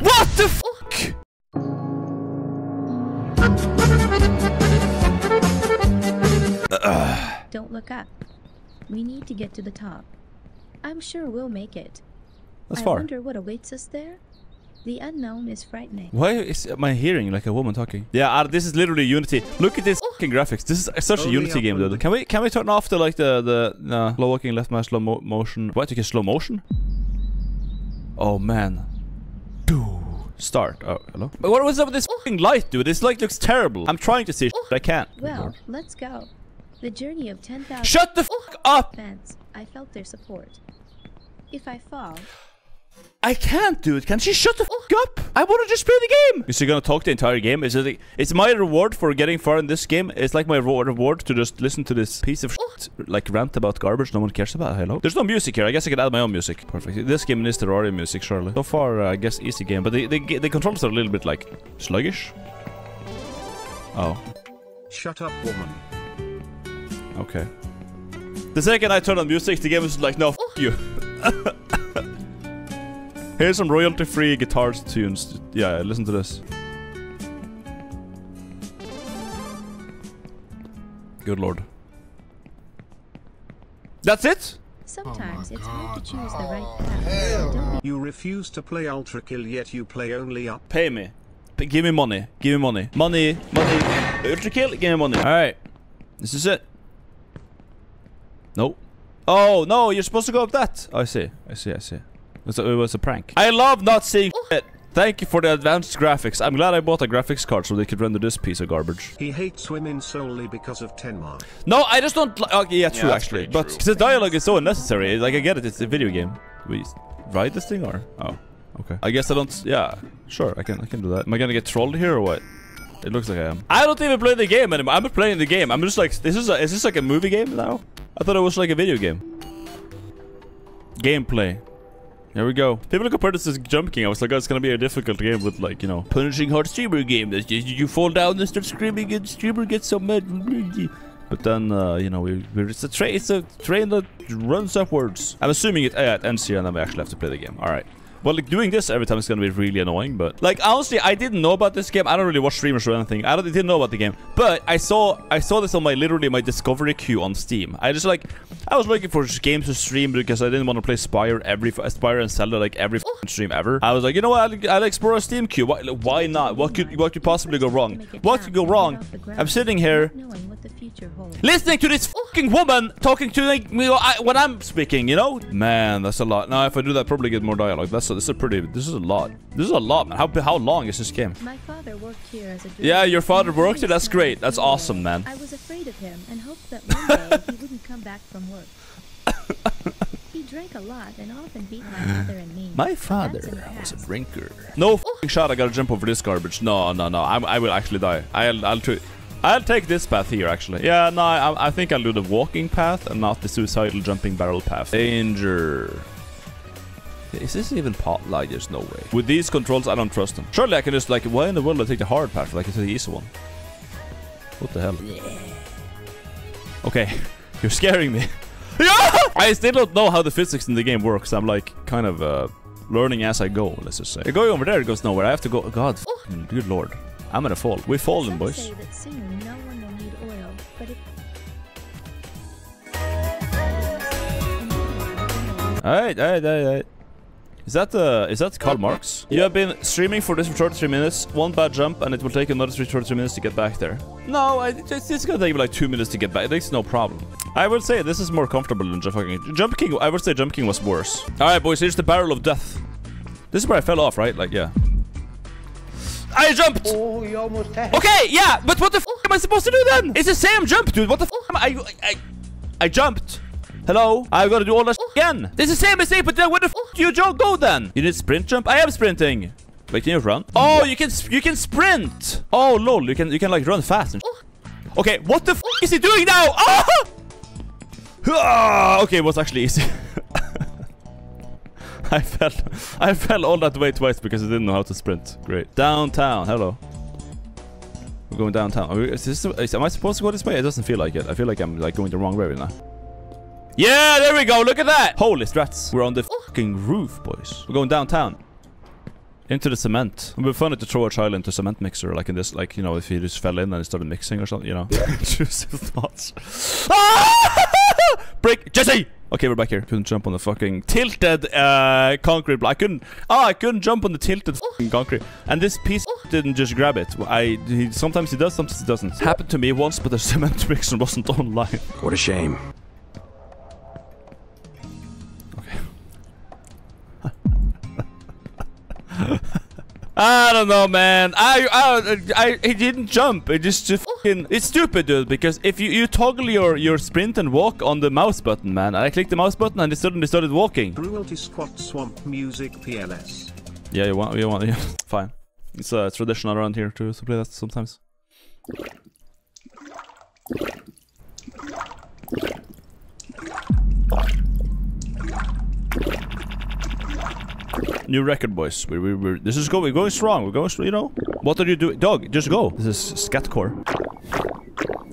What the fuck? Don't look up. We need to get to the top. I'm sure we'll make it. That's I far. wonder what awaits us there. The unknown is frightening. Why is my hearing like a woman talking? Yeah, uh, this is literally Unity. Look at this fucking graphics. This is such a Unity game, dude. Can we can we turn off the like the the no, slow walking left mouse slow mo motion? What? You can slow motion? Oh man. Doo. Start. Oh, hello. But What was up with this fucking light, dude? This light looks terrible. I'm trying to see shit, but I can't. Well, let's go. The journey of 10,000 Shut the fuck up! fans. I felt their support. If I fall, I can't, dude. Can she shut the fuck up? I want to just play the game. Is she gonna talk the entire game? Is it? Like, it's my reward for getting far in this game. It's like my ro- reward to just listen to this piece of shit, like rant about garbage no one cares about. Hello. There's no music here. I guess I could add my own music. Perfect. This game needs Terraria music, surely. So far, uh, I guess easy game, but the, the the controls are a little bit like sluggish. Oh, Shut up, woman. okay. The second I turn on music, the game is like, no, f you. Here's some royalty-free guitar tunes. Yeah, listen to this. Good lord. That's it? sometimes oh it's hard to choose the right oh, path. Don't be You refuse to play Ultra Kill yet you play only up. Pay me. P- give me money. Give me money. Money. Money. Ultra kill. Give me money. All right. This is it. No. Oh no! You're supposed to go up that. I see. I see. I see. It was a, it was a prank. I love not seeing it. Thank you for the advanced graphics. I'm glad I bought a graphics card so they could render this piece of garbage. He hates women solely because of Tenma. No, I just don't. Li- okay, yeah, true that's actually. pretty But the dialogue is so unnecessary. Like I get it. It's a video game. We ride this thing or? Oh, okay. I guess I don't. Yeah, sure. I can. I can do that. Am I gonna get trolled here or what? It looks like I am. I don't even play the game anymore. I'm not playing the game. I'm just like, this is. A, is this like a movie game now? I thought it was like a video game. Gameplay. Here we go. People compared this to Jump King. I was like, oh, it's gonna be a difficult game with like, you know, punishing hard streamer game. That you, you fall down and start screaming and streamer gets so mad. But then, uh, you know, we, we're it's a train. It's a train that runs upwards. I'm assuming it, uh, it ends here, and then we actually have to play the game. All right. Well, like, doing this every time is gonna be really annoying, but like honestly, I didn't know about this game. I don't really watch streamers or anything. I, don't, I didn't know about the game, but I saw I saw this on my literally my discovery queue on Steam. I just like I was looking for games to stream because I didn't want to play Spire every Spire and Zelda like every f***ing stream ever. I was like, you know what? I'll, I'll explore a Steam queue. Why, why not? What could what could possibly go wrong? What could go wrong? without the ground, I'm sitting here not knowing what the future holds. listening to this fucking woman talking to me when I'm speaking, you know? Man, that's a lot. Now, if I do that, probably get more dialogue. That's a, this is a pretty. This is a lot. This is a lot, man. How how long is this game? My father worked here as a Yeah, your father worked here? That's great. That's awesome, man. I was afraid of him and hoped that one day he wouldn't come back from work. He drank a lot and often beat my mother and me. My father was a drinker. No fucking shot. I gotta jump over this garbage. No, no, no. I'm, I will actually die. I'll, I'll, I'll take this path here. Actually, yeah. No, I, I think I'll do the walking path and not the suicidal jumping barrel path. Danger. Is this even pot? Like, there's no way. With these controls, I don't trust them. Surely I can just like, why in the world do I take the hard path? Like, it's the easy one. What the hell? Okay, you're scaring me. Yeah! I still don't know how the physics in the game works. I'm like kind of uh, learning as I go. Let's just say. Going over there, it goes nowhere. I have to go. God, f***ing good lord, I'm gonna fall. We fallen, Some boys. say that soon no one will need oil, but if Alright, alright, alright, alright. Is that uh, is that Karl Marx? You have been streaming for this for 33 minutes. One bad jump, and it will take another 33 minutes to get back there. No, I, it's, it's gonna take me like two minutes to get back. It's no problem. I would say this is more comfortable than Jump King. Jump King, I would say Jump King was worse. Alright, boys, here's the barrel of death. This is where I fell off, right? Like, yeah. I jumped! Oh, you almost had Okay, yeah, but what the f am I supposed to do then? It's the same jump, dude. What the f am I? I, I, I jumped. Hello? I've got to do all that again. This is the same mistake, but then where the f do you go then? You need sprint jump? I am sprinting. Wait, can you run? Oh, you can you can sprint. Oh, lol, you can you can like run fast and Okay, what the f is he doing now? Ah! Okay, it was actually easy. I fell I fell all that way twice because I didn't know how to sprint. Great. Downtown, hello. We're going downtown. Are we, is this, is, am I supposed to go this way? It doesn't feel like it. I feel like I'm like going the wrong way right now. Yeah, there we go. Look at that. Holy strats. We're on the fucking roof, boys. We're going downtown. Into the cement. It would be funny to throw a child into a cement mixer, like in this, like, you know, if he just fell in and he started mixing or something, you know. Intrusive thoughts. Ah! Break! Jesse! Okay, we're back here. Couldn't jump on the fucking tilted uh, concrete block. I couldn't. Oh, I couldn't jump on the tilted fucking concrete. And this piece didn't just grab it. I he, sometimes he does, sometimes he doesn't. Happened to me once, but the cement mixer wasn't online. What a shame. I don't know, man. I, I, I, he didn't jump. It just, just oh. fucking, it's stupid, dude. Because if you, you toggle your, your sprint and walk on the mouse button, man. And I clicked the mouse button and it suddenly started walking. Cruelty Squad Swamp Music PLS. Yeah, you want, you want, yeah. Fine. It's uh, a tradition around here to, to play that sometimes. New record, boys. We, we, we're, this is going, we're going strong. We're going, str- you know. What are you doing, dog? Just go. This is scatcore.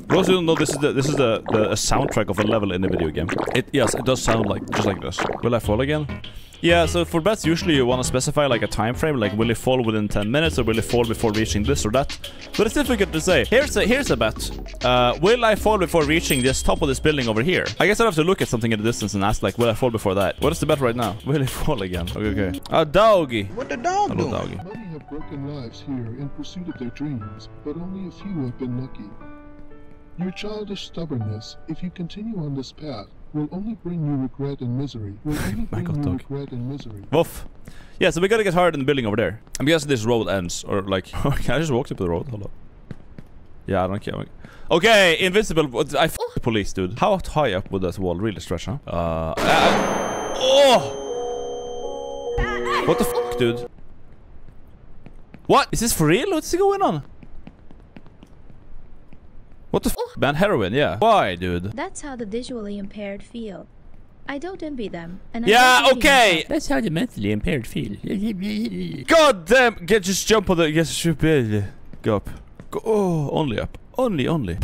For those who don't know, this is the this is the, the a soundtrack of a level in the video game. It yes, it does sound like just like this. Will I fall again? Yeah, so for bets usually you want to specify like a time frame, like will it fall within 10 minutes or will it fall before reaching this or that? But it's difficult to say. Here's a here's a bet. Uh, will I fall before reaching this top of this building over here? I guess I'd have to look at something in the distance and ask like, will I fall before that? What is the bet right now? Will it fall again? Okay, okay. A doggy. What the dog Hello, doing? doggy. Many have broken lives here in pursuit of their dreams, but only a few have been lucky. Your childish stubbornness, if you continue on this path, will only bring you regret and misery. Will only bring God, you dog. regret and misery. Woof. Yeah, so we gotta get hard in the building over there. I'm guessing this road ends, or like, can I just walk up the road? Hold up. Yeah, I don't care. Okay, invincible. I f the police, dude. How high up would that wall really stretch, huh? Uh. uh oh! What the f, dude? What? Is this for real? What's going on? What the f, man? Heroin, yeah. Why, dude? That's how the visually impaired feel. I don't envy them. And I Yeah, don't okay. myself. That's how the mentally impaired feel. God damn! Get just jump on the. Yes, should be. Go up. Go. Oh, only up. Only, only.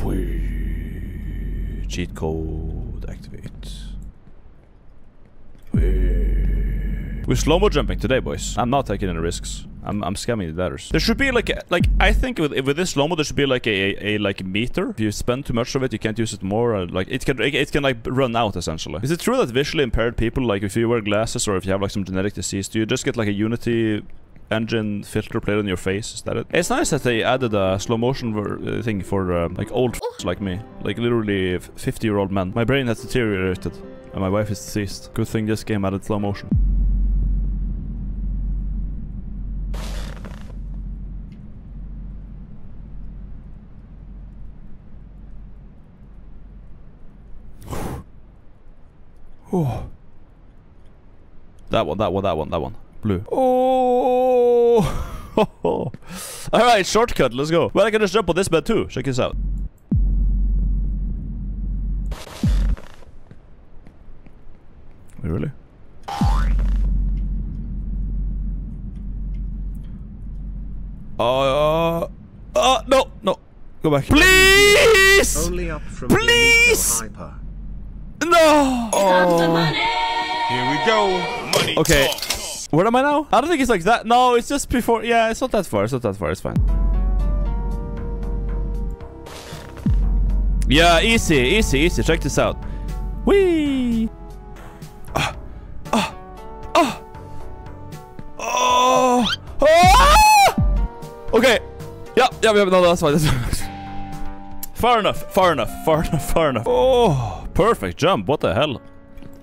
Cheat code activate. We're slow-mo jumping today, boys. I'm not taking any risks. I'm, I'm scamming the ladders. There should be like, a, like I think with with this slow-mo there should be like a, a, a like meter. If you spend too much of it, you can't use it more. Like it can it, it can like run out essentially. Is it true that visually impaired people, like if you wear glasses or if you have like some genetic disease, do you just get like a Unity engine filter played on your face? Is that it? It's nice that they added a slow motion ver- uh, thing for uh, like old like me, like literally 50 year old men. My brain has deteriorated and my wife is deceased. Good thing this game added slow motion. Oh. That one, that one, that one, that one. Blue. Oh! Alright, shortcut, let's go. Well, I can just jump on this bed too. Check this out. Wait, really? Uh, uh, no, no. Go back. Please! Only up from Please! No! Here we go. Money Okay. talk. Where am I now? I don't think it's like that. No, it's just before. Yeah, it's not that far. It's not that far. It's fine. Yeah, easy, easy, easy. Check this out. Whee! Ah, ah, ah. Oh! Ah! Okay. Yeah, yeah, yeah. No, that's fine. That's fine. Far enough. Far enough. Far enough. Far enough. Oh, perfect jump. What the hell?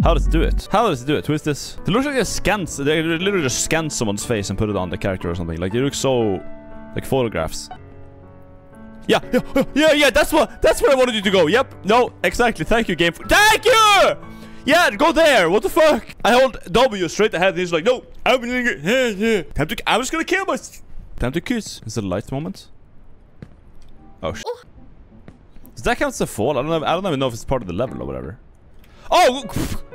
How does it do it? How does it do it? Who is this? It looks like they scans. They literally just scan someone's face and put it on the character or something. Like it looks so, like photographs. Yeah, yeah, yeah, yeah. That's what. That's where I wanted you to go. Yep. No, exactly. Thank you, game. Thank you. Yeah, go there. What the fuck? I hold W straight ahead. And he's like, no, I'm gonna. Yeah, yeah. Time to. I'm just gonna kill myself. Time to kiss. Is it a light moment? Oh. Sh oh. Does that count as a fall? I don't know. I don't even know if it's part of the level or whatever. Oh.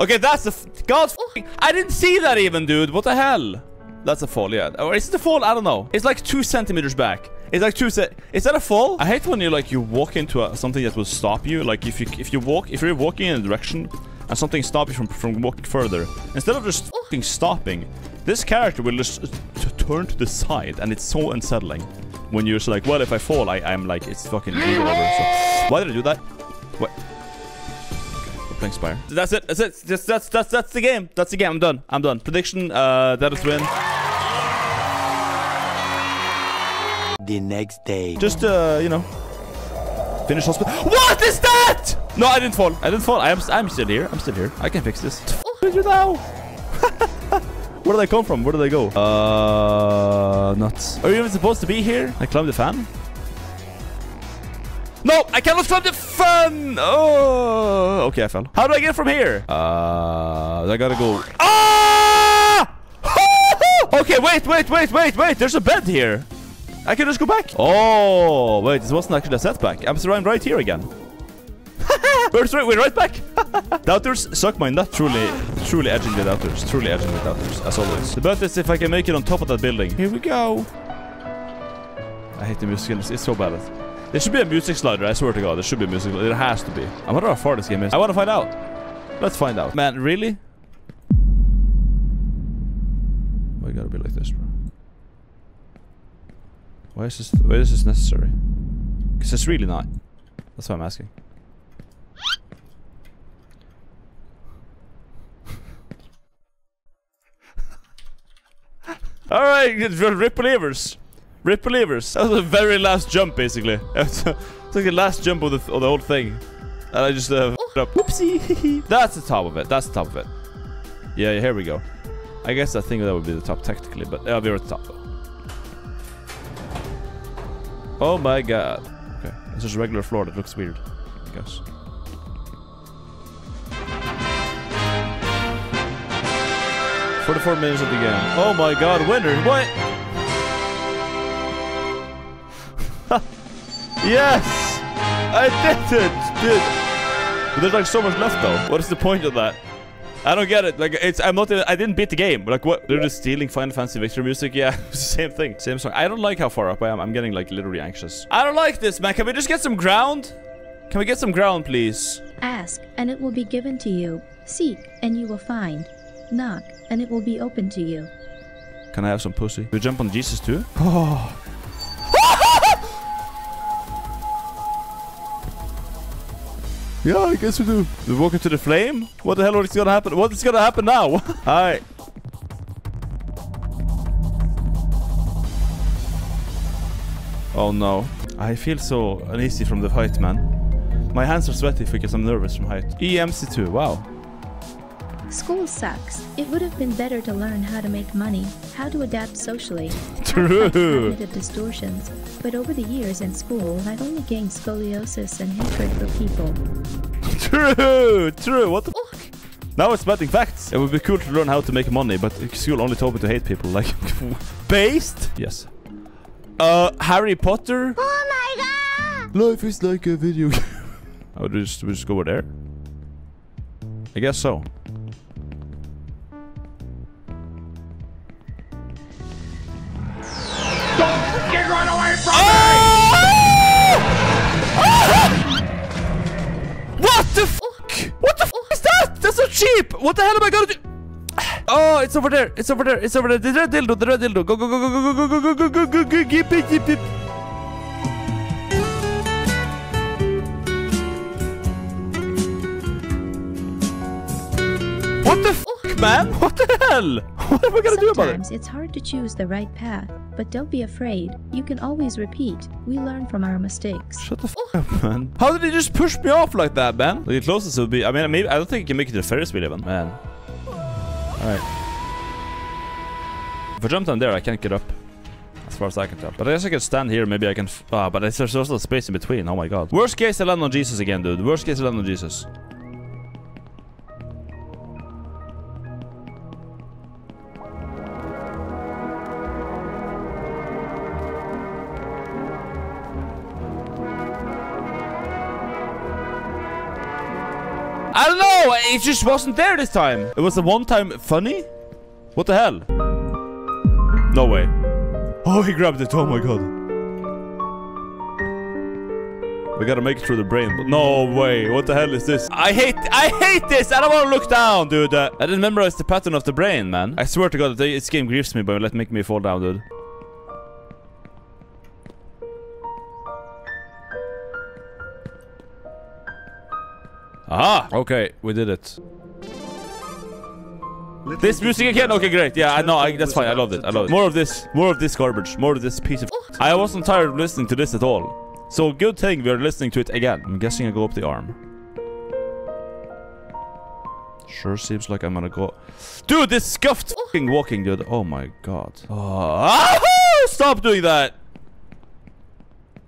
Okay, that's a f- God. Oh. I didn't see that even, dude. What the hell? That's a fall, yeah. Or is it a fall? I don't know. It's like two centimeters back. It's like two set. Is that a fall? I hate when you like you walk into a, something that will stop you. Like if you if you walk if you're walking in a direction and something stops you from from walking further, instead of just oh. fucking stopping, this character will just turn to the side, and it's so unsettling. When you're just like, well, if I fall, I I'm like it's fucking. So why did I do that? What? We're playing Spire. That's it. That's it. That's that's that's that's the game. That's the game. I'm done. I'm done. Prediction. Uh, that is win. The next day. Just, uh, you know, finish hospital. What is that? No, I didn't fall. I didn't fall. I'm, I'm still here. I'm still here. I can fix this. What did you now? Where did I come from? Where did I go? Uh, nuts. Are you even supposed to be here? I climb the fan? No, I cannot climb the fan. Oh, okay, I fell. How do I get from here? Uh, I gotta go. Ah! okay, wait, wait, wait, wait, wait. There's a bed here. I can just go back. Oh, wait, this wasn't actually a setback. I'm surrounded right here again. we're, right, we're right back. doubters suck my nut. Truly, truly edging the doubters. Truly edging the doubters, as always. The bet is if I can make it on top of that building. Here we go. I hate the music. It's so bad. There should be a music slider. I swear to God, there should be a music. There has to be. I wonder how far this game is. I want to find out. Let's find out. Man, really? Why gotta be like this, bro? Why is this? Why is this necessary? Because it's really not. That's why I'm asking. All right, rip believers, rip believers. That was the very last jump, basically. It's like the last jump of the of the whole thing, and I just uh, up. Whoopsie. That's the top of it. That's the top of it. Yeah, here we go. I guess I think that would be the top technically, but I'll be at the top. Oh my god. Okay, it's just regular floor that looks weird, I guess. Forty-four minutes of the game. Oh my god, winner! What? Yes, I did it, dude. But there's like so much left though. What is the point of that? I don't get it. Like, it's I'm not. I didn't beat the game. Like, what? They're just stealing Final Fantasy Victory music. Yeah, same thing. Same song. I don't like how far up I am. I'm getting like literally anxious. I don't like this, man. Can we just get some ground? Can we get some ground, please? Ask, and it will be given to you. Seek, and you will find. Knock, and it will be open to you. Can I have some pussy? We jump on Jesus too? Oh. Yeah, I guess we do. We walk into the flame? What the hell is gonna happen? What is gonna happen now? Alright. Oh no. I feel so uneasy from the height, man. My hands are sweaty because I'm nervous from height. EMC2, wow. School sucks. It would have been better to learn how to make money, how to adapt socially, True. fight cognitive distortions. But over the years in school, I've only gained scoliosis and hatred for people. True, true. What the fuck? Now it's spreading facts. It would be cool to learn how to make money, but school only told me to hate people. Like, based? Yes. Uh, Harry Potter? Oh my god! Life is like a video game. I would just, we just go over there. I guess so. So cheap. What the hell am I gonna do? Oh, it's over there. It's over there. It's over there. The red dildo. The red dildo. Go, go, go, go, go, go, go, go, go, go, go, go, yip, yip, yip, yip. What the fuck, man? What the hell? What am I gonna do about it? Sometimes it's hard to choose the right path, but don't be afraid. You can always repeat. We learn from our mistakes. Shut the fuck up, man. How did he just push me off like that, man? Like, the closest would be... I mean, maybe... I don't think you can make it to the Ferris wheel even. Man. Alright. If I jump down there, I can't get up. As far as I can tell. But I guess I can stand here. Maybe I can... F ah, but there's also space in between. Oh my god. Worst case, I land on Jesus again, dude. Worst case, I land on Jesus. I don't know. It just wasn't there this time. It was the one time funny? What the hell? No way. Oh, he grabbed it. Oh my god. We gotta make it through the brain. But no way. What the hell is this? I hate I hate this. I don't want to look down, dude. Uh, I didn't memorize the pattern of the brain, man. I swear to god, this game grieves me by let make me fall down, dude. Ah, okay, we did it. This music again? Okay, great. Yeah, I know. I, that's fine. I love it. I love it. More of this. More of this garbage. More of this piece of. I wasn't tired of listening to this at all. So good thing we are listening to it again. I'm guessing I go up the arm. Sure seems like I'm gonna go. Dude, this scuffed fucking walking, dude. Oh my god. Oh, ah, stop doing that.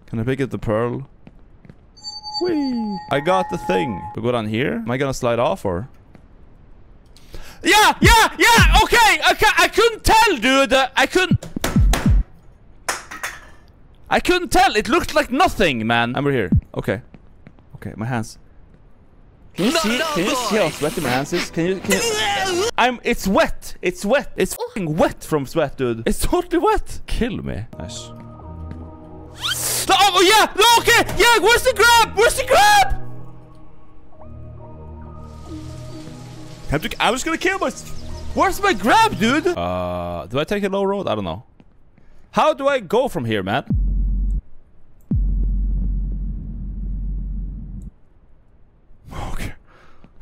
Can I pick up the pearl? Whee! I got the thing. We go down here. Am I gonna slide off or? Yeah, yeah, yeah. Okay, I, ca I couldn't tell, dude. Uh, I couldn't. I couldn't tell. It looked like nothing, man. And we're here. Okay. Okay, my hands. Can you see? Can you see how sweaty my hands is? Can you? Can you? I'm. It's wet. It's wet. It's fucking wet from sweat, dude. It's totally wet. Kill me. Nice. No, oh yeah. No, okay. Yeah. Where's the grab? Where's the grab? I'm, just, I'm just gonna kill myself. Where's my grab, dude? Uh, do I take a low road? I don't know. How do I go from here, man? Okay.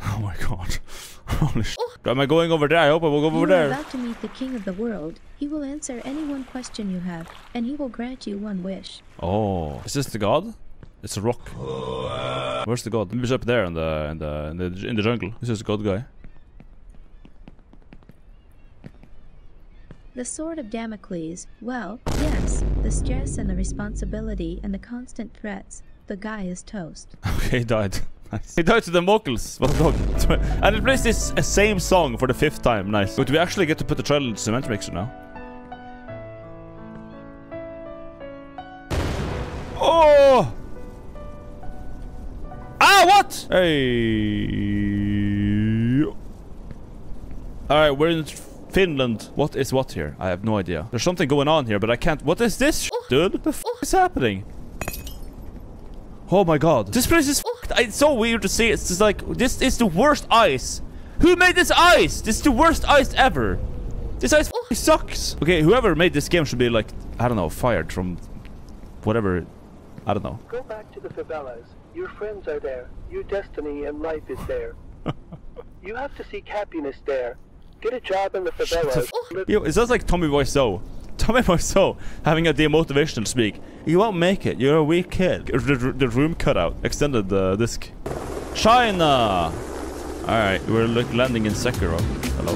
Oh my god. Holy sh Am I going over there? I hope I will go You over are there. about to meet the king of the world. He will answer any one question you have, and he will grant you one wish. Oh, is this the god? It's a rock. Where's the god? Maybe it's up there in the in the in the in the jungle. This is god guy. The sword of Damocles. Well, yes, the stress and the responsibility and the constant threats. The guy is toast. Okay, died. Nice. He died to the vocals. What a dog. And it plays this uh, same song for the fifth time. Nice. But we actually get to put the child in the cement mixer now? Oh! Ah, what? Hey. Alright, we're in Finland. What is what here? I have no idea. There's something going on here, but I can't. What is this, dude? What the f is happening? Oh my god. This place is fucked. It's so weird to see. It's just like, this is the worst ice. Who made this ice? This is the worst ice ever. This ice fucking sucks. Okay, whoever made this game should be like, I don't know, fired from whatever. I don't know. Go back to the favelas. Your friends are there. Your destiny and life is there. you have to seek happiness there. Get a job in the favelas. Live- Yo, it sounds like Tommy Wiseau. Tommy Wiseau having a demotivational speak. You won't make it. You're a weak kid. The, the, the room cut out. Extended uh, disc. China! Alright, we're like landing in Sekiro. Hello.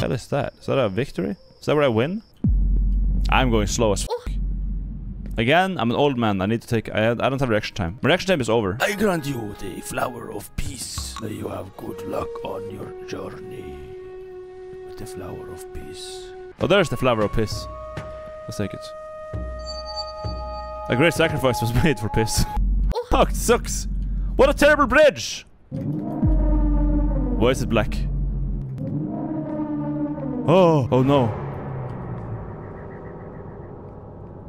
What is that? Is that a victory? Is that where I win? I'm going slow as fuck. Again, I'm an old man. I need to take... I, I don't have reaction time. My reaction time is over. I grant you the flower of peace. May you have good luck on your journey with the flower of peace. Oh, there's the flower of piss. Let's take it. A great sacrifice was made for piss. oh, oh sucks. What a terrible bridge. Why is it black? Oh, oh no.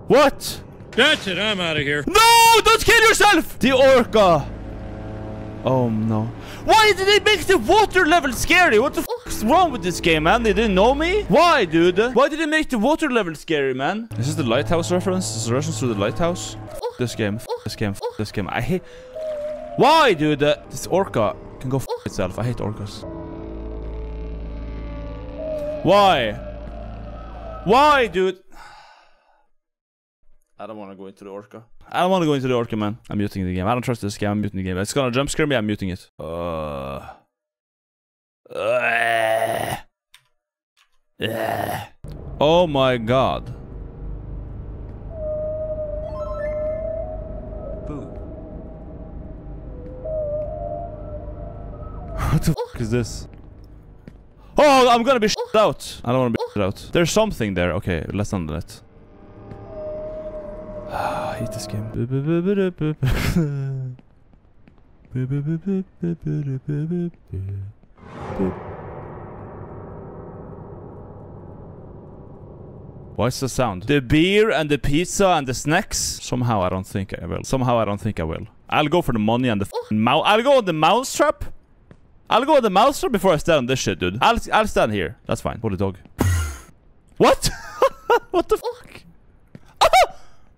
What? That's it, I'm out of here. No! Don't kill yourself! The orca. Oh no. Why did they make the water level scary? What the fuck is wrong with this game, man? They didn't know me? Why, dude? Why did they make the water level scary, man? This is the lighthouse reference? Is this a reference to the lighthouse? F this game. F this game. F this game. I hate... Why, dude? Uh, this orca can go f itself. I hate orcas. Why? Why, dude? I don't want to go into the orca. I don't want to go into the orca, man. I'm muting the game. I don't trust this game. I'm muting the game. It's gonna jump scare me. I'm muting it. Uh. Uh. Oh my god. what the fuck is this? Oh, I'm gonna be shit out. I don't want to be shit out. There's something there. Okay, let's undo it. I hate this game. What's the sound? The beer and the pizza and the snacks? Somehow I don't think I will. Somehow I don't think I will. I'll go for the money and the f***ing mouse. I'll go on the mouse trap. I'll go on the mouse trap before I stand on this shit, dude. I'll I'll stand here. That's fine. Holy dog. What? what the fuck? Ah!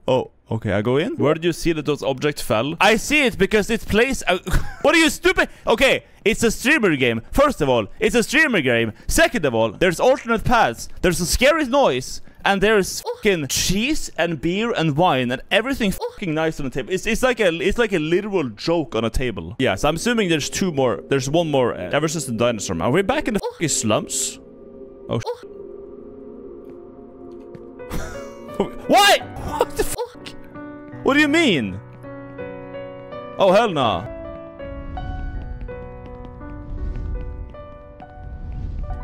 Oh, okay. I go in. Where did you see that those objects fell? I see it because it plays. what are you stupid? Okay, it's a streamer game. First of all, it's a streamer game. Second of all, there's alternate paths. There's a scary noise. And there's fucking cheese and beer and wine and everything fucking nice on the table. It's, it's like a it's like a literal joke on a table. Yes, I'm assuming there's two more. There's one more. Uh, ever since the dinosaur. Are we back in the fucking slums? Oh. sh- What the fuck? What do you mean? Oh hell no.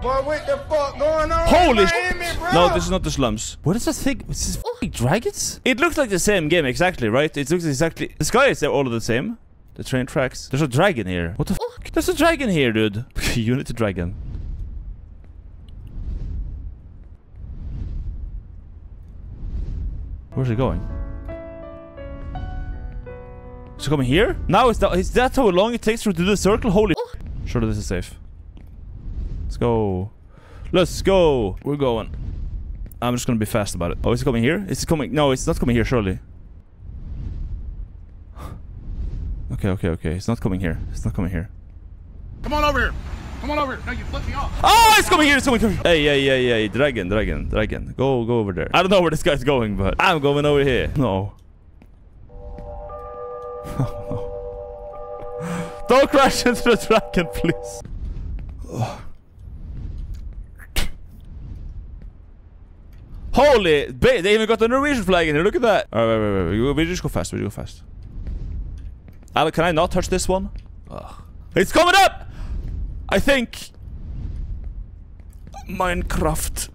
Boy, what the fuck going on? Holy sh- Miami. No, this is not the slums. What is that thing? Is this oh. fucking dragons? It looks like the same game exactly, right? It looks exactly. The sky is all the same. The train tracks. There's a dragon here. What the fuck? There's a dragon here, dude. Unity dragon. Where's he going? Is he coming here? Now is that is that how long it takes to do the circle? Holy oh. Surely this is safe. Let's go. Let's go. We're going. I'm just gonna be fast about it. Oh, is it coming here? Is it coming? No, it's not coming here, surely. Okay, okay, okay. It's not coming here. It's not coming here. Come on over here. Come on over here. No, you flipped me off. Oh, it's coming here. It's coming. coming. Hey, yeah, yeah, yeah. Dragon, dragon, dragon. Go, go over there. I don't know where this guy's going, but I'm going over here. No. Don't crash into the dragon, please. Holy, they even got the Norwegian flag in here. Look at that. All right, wait, wait, wait. We, we just go fast. We just go fast. Alec, can I not touch this one? Ugh. It's coming up. I think. Minecraft.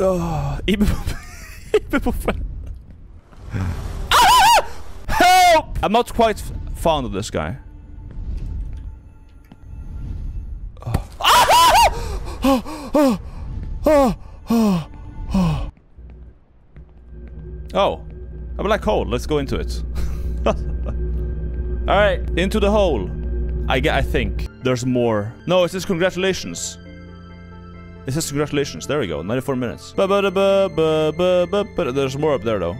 Oh, Ibuprofen. Ah! I'm not quite fond of this guy. Oh, a black hole. Let's go into it. All right, into the hole. I get. I think there's more. No, it says congratulations. It says congratulations. There we go. 94 minutes. There's more up there though.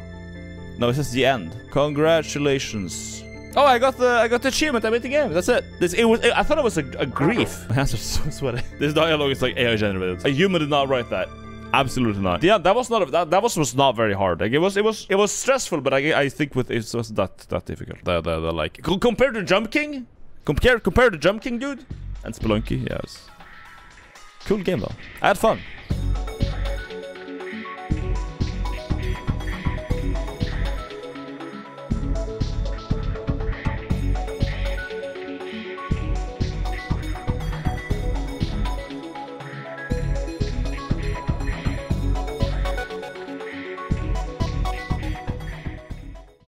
No, this is the end. Congratulations. Oh, I got the I got the achievement. I beat the game. That's it. This it was. I thought it was a, a grief. My hands are so sweaty. This dialogue is like AI generated. A human did not write that. Absolutely not. Yeah, that was not that, that was was not very hard. Like it was it was it was stressful, but I I think with it wasn't that that difficult. The the, the like co- compared to Jump King, compare compare to Jump King, dude, and Spelunky. Yes. Cool game though. I had fun.